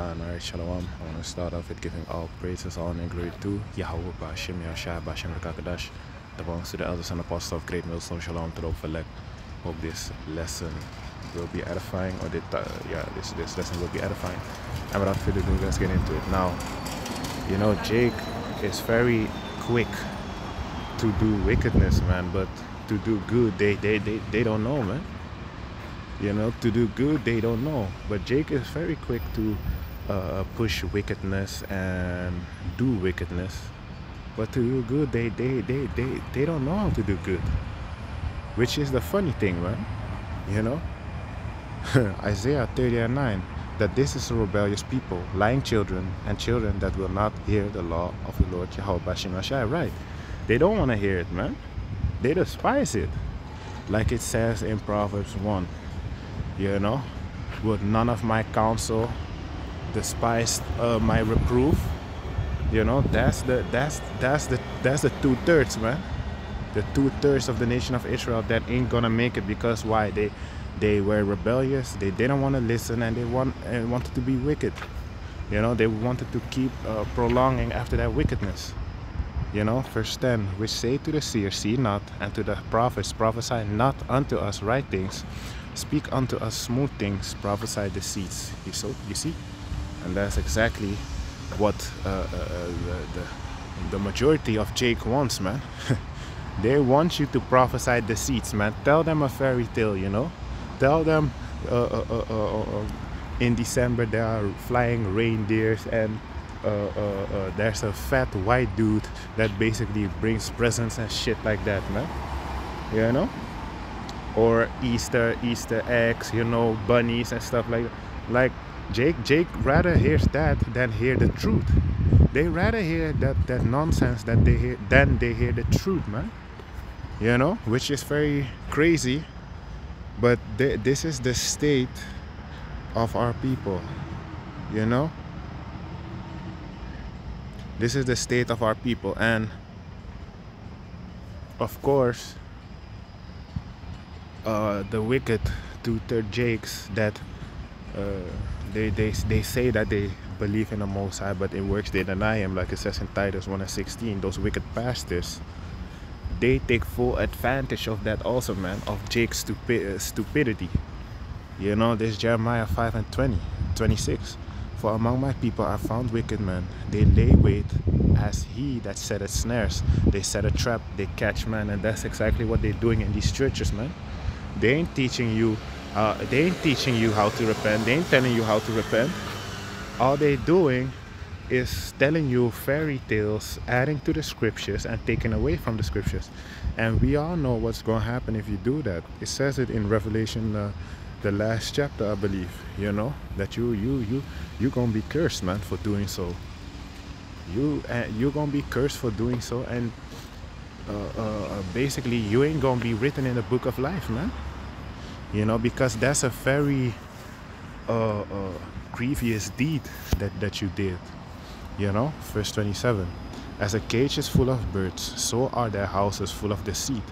Alright, Shalom. I want to start off with giving all praises, and glory to Yahweh, Bashim, Yahshua, Bashim, Rakakadash. The belongs to the elders and apostles of Great Millstone, Shalom, to the overleg. Hope this lesson will be edifying, or that, uh, yeah, this, this lesson will be edifying. And without further ado, let's get into it. Now, you know, Jake is very quick to do wickedness, man, but to do good, they, they, they, they don't know, man. You know, to do good, they don't know. But Jake is very quick to uh, push wickedness and do wickedness. But to do good, they, they, they, they, they don't know how to do good. Which is the funny thing, man. You know? Isaiah 30 and 9 that this is a rebellious people, lying children, and children that will not hear the law of the Lord Jehovah Shemashai. Right. They don't want to hear it, man. They despise it. Like it says in Proverbs 1. You know? Would none of my counsel despise uh, my reproof? You know, that's the that's that's the that's the two thirds, man. The two thirds of the nation of Israel that ain't gonna make it because why? They they were rebellious. They didn't want to listen, and they want and wanted to be wicked. You know, they wanted to keep uh, prolonging after that wickedness. You know, verse 10, which say to the seer, See not, and to the prophets, prophesy not unto us right things, speak unto us smooth things, prophesy deceits. You so you see, and that's exactly what uh, uh, uh, the, the the majority of Jake wants, man. they want you to prophesy the deceits, man. Tell them a fairy tale, you know. Tell them uh, uh, uh, uh, in December there are flying reindeers and there's a fat white dude that basically brings presents and shit like that, man. You know? Or Easter, Easter eggs, you know, bunnies and stuff like that. Like Jake, Jake rather hears that than hear the truth. They rather hear that that nonsense that they hear than they hear the truth, man. You know, which is very crazy. But th- this is the state of our people. You know, this is the state of our people, and of course, uh, the wicked two-third Jakes that uh, they, they they say that they believe in the Most High, but in works they deny Him, like it says in Titus 1 and 16. Those wicked pastors, they take full advantage of that also, man, of Jake's stupi- stupidity. You know, this Jeremiah 5 and 20, 26. For among my people are found wicked men. They lay wait as he that setteth snares. They set a trap, they catch man, and that's exactly what they're doing in these churches, man. They ain't teaching you uh, they ain't teaching you how to repent. They ain't telling you how to repent. All they doing is telling you fairy tales, adding to the scriptures and taking away from the scriptures. And we all know what's going to happen if you do that. It says it in Revelation, uh, the last chapter, I believe. You know that you you you you gonna be cursed, man, for doing so. You uh, you're gonna be cursed for doing so, and uh, uh, basically you ain't gonna be written in the book of life, man you know because that's a very uh, uh, grievous deed that, that you did you know verse 27 as a cage is full of birds so are their houses full of deceit.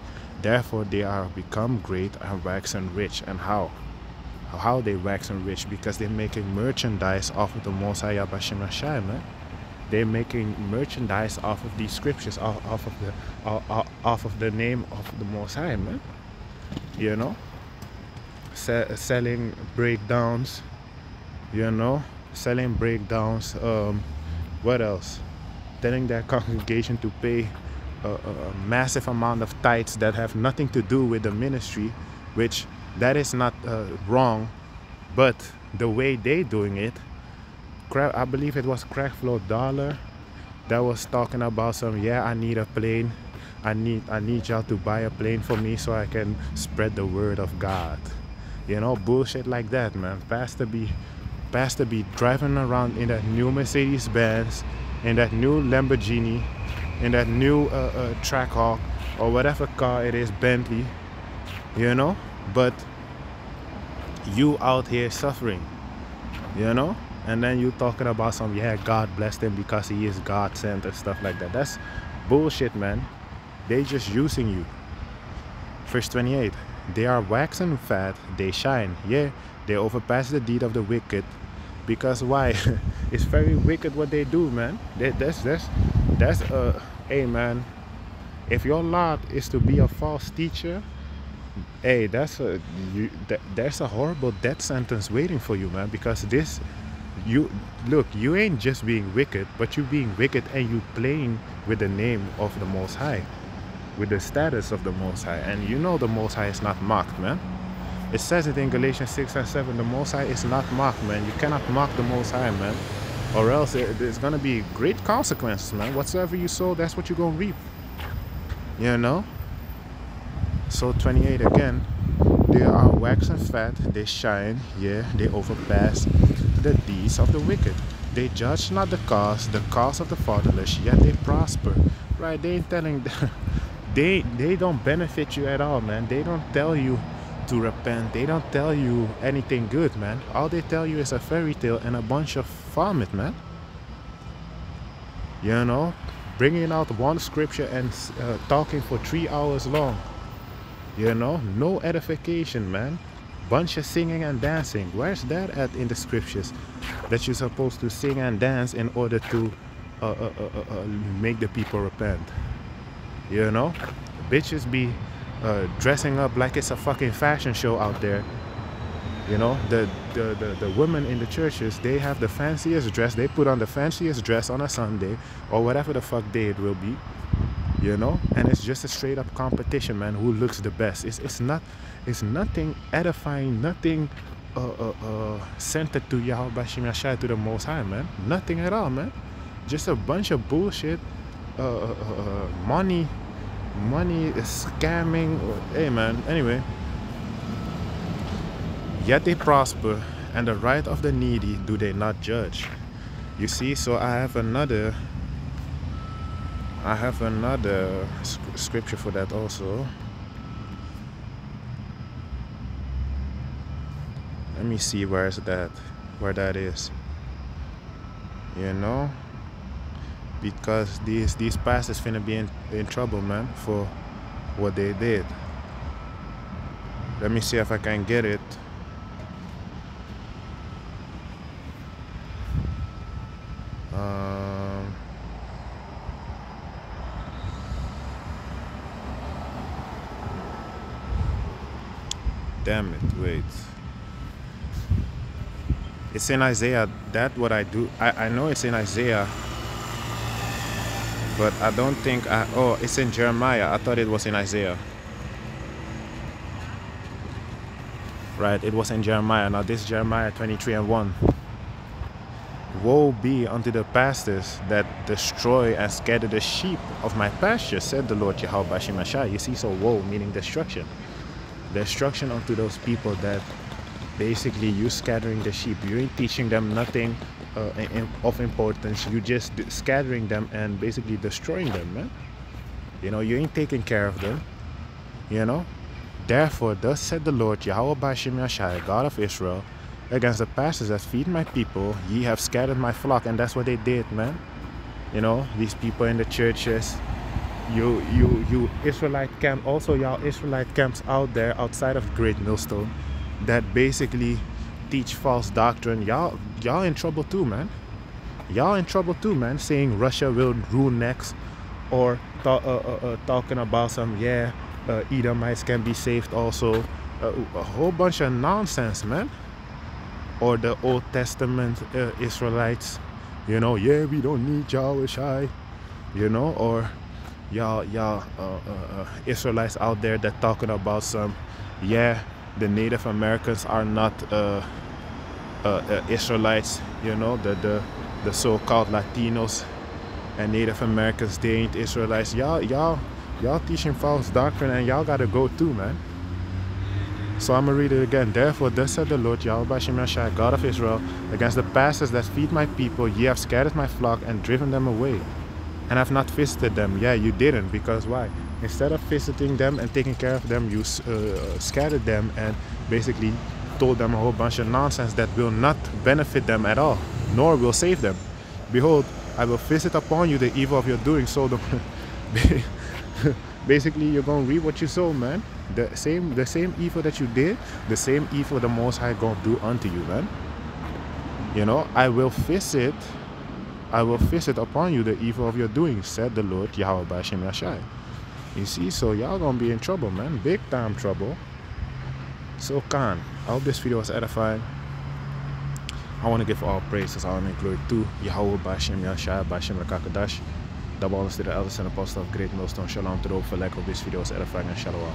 Therefore they are become great and wax and rich. And how? How they wax and rich? Because they're making merchandise off of the Mosiah Bashim Rashai, man. They're making merchandise off of these scriptures off, off of the off, off of the name of the Mosiah, man. You know se- selling breakdowns you know selling breakdowns um, what else? Telling their congregation to pay a, a massive amount of tithes that have nothing to do with the ministry which that is not uh, wrong but the way they doing it i believe it was Creflo Dollar that was talking about some yeah i need a plane. I need i need y'all to buy a plane for me so i can spread the word of god you know bullshit like that man. Pastor be pastor be driving around in that new mercedes benz in that new lamborghini in that new uh, uh, trackhawk or whatever car it is bentley you know? But you out here suffering you know? And then you talking about some yeah god blessed him because he is god sent and stuff like that. That's bullshit man. They just using you. Verse 28 they are waxen fat, they shine. yeah, they overpass the deed of the wicked, because why? It's very wicked what they do man. That, that's that's that's uh hey man. If your lot is to be a false teacher hey that's a you that, there's a horrible death sentence waiting for you man. Because this you look you ain't just being wicked but you being wicked and you playing with the name of the most high with the status of the most high. And you know the most high is not mocked man. It says it in galatians 6 and 7 the most high is not mocked man. You cannot mock the most high man. Or else it, there's gonna be great consequences man. Whatsoever you sow that's what you're gonna reap. You know? So 28 again. They are waxing fat they shine yeah they overpass the deeds of the wicked. They judge not the cause the cause of the fatherless yet they prosper. Right they ain't telling they they don't benefit you at all man. They don't tell you to repent. They don't tell you anything good man. All they tell you is a fairy tale and a bunch of vomit man. You know bringing out one scripture and uh, talking for three hours long. You know no edification man. Bunch of singing and dancing. Where's that at in the scriptures? That you're supposed to sing and dance in order to uh, uh, uh, uh, uh make the people repent you know? Bitches be uh, dressing up like it's a fucking fashion show out there. You know? The, the the the women in the churches they have the fanciest dress. They put on the fanciest dress on a sunday or whatever the fuck day it will be. You know? And it's just a straight up competition man who looks the best. It's, it's not it's nothing edifying nothing uh, uh, uh, centered to Yahweh Shemashai to the Most High man. Nothing at all man. Just a bunch of bullshit uh, uh, uh, money money scamming hey man anyway yet they prosper and the right of the needy do they not judge you see so i have another I have another scripture for that also. Let me see where is that, where that is. You know, because these these pastors finna be in, in trouble, man, for what they did. Let me see if I can get it. Um, damn it wait it's in isaiah that what i do i, I know it's in isaiah but i don't think i oh it's in jeremiah. I thought it was in isaiah. Right it was in jeremiah. Now this jeremiah 23 and 1 woe be unto the pastors that destroy and scatter the sheep of my pasture said the lord Yahweh you see so woe meaning destruction. Destruction unto those people that basically you scattering the sheep. You ain't teaching them nothing uh, of importance you just scattering them and basically destroying them man. You know you ain't taking care of them you know? Therefore thus said the lord yahweh bashim yashai god of israel against the pastors that feed my people ye have scattered my flock. And that's what they did man. You know these people in the churches you you you Israelite camp also y'all Israelite camps out there outside of Great Millstone that basically teach false doctrine y'all y'all in trouble too man. Y'all in trouble too man saying Russia will rule next or uh, uh, uh, talking about some yeah uh, Edomites can be saved also. Uh, a whole bunch of nonsense man. Or the Old Testament uh, Israelites you know yeah we don't need Yahweh Shai you know or y'all y'all Israelites out there that talking about some yeah the Native Americans are not uh, uh, uh, Israelites you know the the the so-called Latinos and Native Americans they ain't Israelites y'all y'all y'all teaching false doctrine and y'all gotta go too man so I'm gonna read it again. Therefore, thus said the Lord Yahweh Shemashai, God of Israel, against the pastors that feed my people, ye have scattered my flock and driven them away and I've not visited them. Yeah, you didn't because why? Instead of visiting them and taking care of them, you uh, scattered them and basically told them a whole bunch of nonsense that will not benefit them at all, nor will save them. Behold, I will visit upon you the evil of your doing. So the basically, you're gonna reap what you sow, man. The same, the same evil that you did, the same evil the Most High gonna do unto you, man. You know, I will visit, I will visit upon you the evil of your doing, said the Lord Yahweh Bashem Yashai. You see, so y'all gonna be in trouble, man. Big time trouble. So Khan, I hope this video was edifying. I want to give all praises, all and glory to Yahweh Bashem Yashai, Bashem Rakakadash. Double honors to the elders and apostles of Great Millstone. Shalom to the for like of this video was edifying and shalom.